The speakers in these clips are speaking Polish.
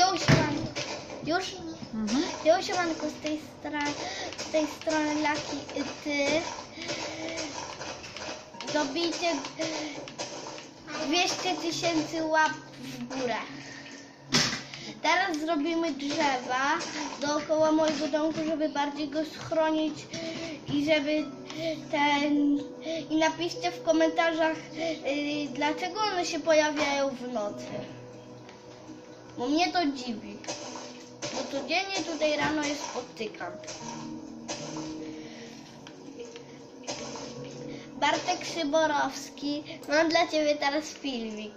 Jo, siemanko. Już? Mhm. Jo, siemanko, z tej strony, z tej strony Laki i ty. Dobijcie 200 tysięcy łap w górę. Teraz zrobimy drzewa dookoła mojego domku, żeby bardziej go schronić i żeby ten... I napiszcie w komentarzach, yy, dlaczego one się pojawiają w nocy. Bo mnie to dziwi. Bo codziennie tutaj rano je spotykam. Bartek Szyborowski, mam dla Ciebie teraz filmik.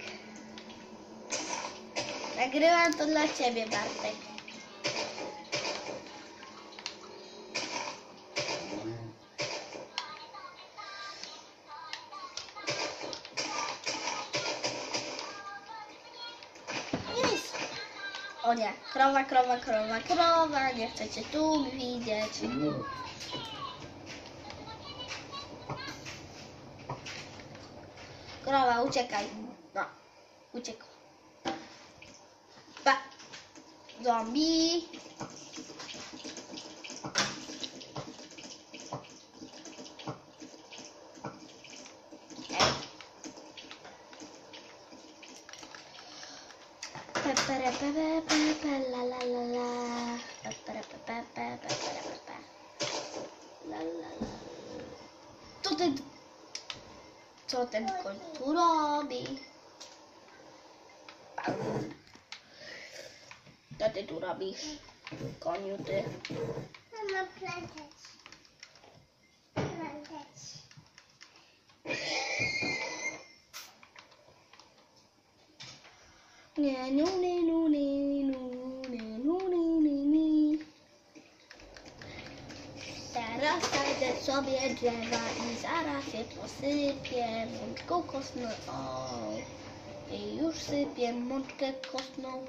Nagrywam to dla Ciebie, Bartek. O nie, krowa, krowa, krowa, krowa, nie chcecie tu widzieć. Krowa, uciekaj. No, uciekł. Zombie. Co ten... Co ten koń tu robi? Co ty tu robisz? Koniu ty. Mama plantać. Nie, nu, nie, nu, nie, nu, nie, nu, nie, nie, nie. Teraz znajdę sobie drzewa i zaraz je posypię mączką kostną. O, I już sypię mączkę kostną.